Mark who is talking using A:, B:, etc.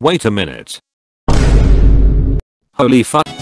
A: Wait a minute. Holy fuck.